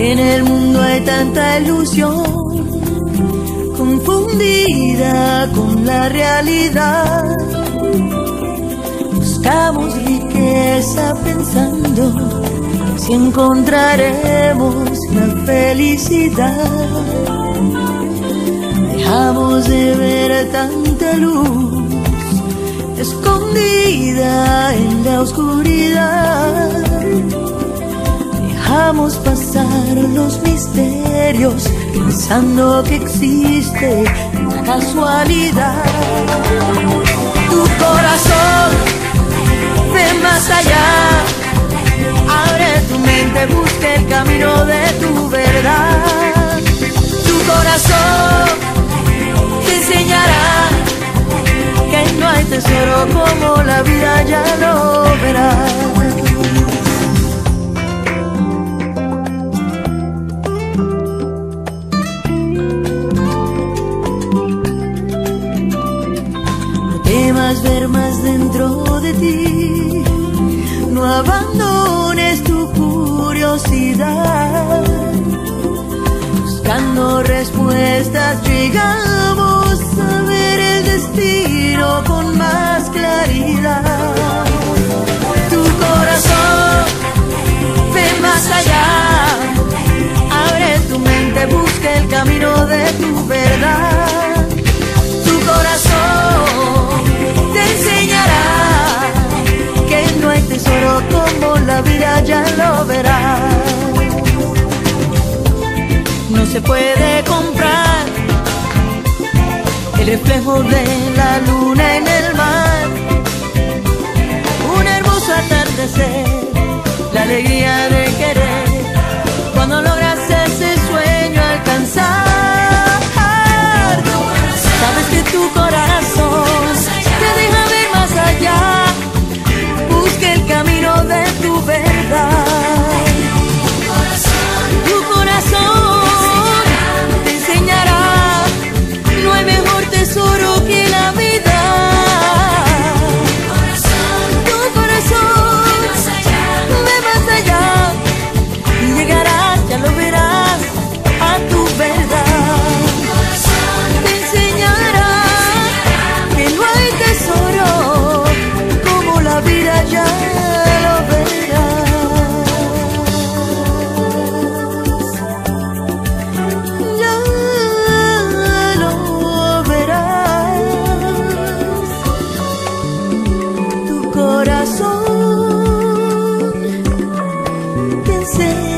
tiene tanta ilusión, confundida con la realidad. Buscamos riqueza pensando si encontraremos la felicidad. Dejamos de ver tanta luz escondida en la oscuridad. Los misterios pensando que existe una casualidad. Tu corazón ve más allá. Abre tu mente, busca el camino de tu verdad. Tu corazón te enseñará que no hay tesoro como la vida, ya lo verás. Temas ver más dentro de ti, no abandones tu curiosidad. Buscando respuestas llegamos a ver el destino con más la vida, ya lo verás. No se puede comprar el reflejo de la luna en Enseña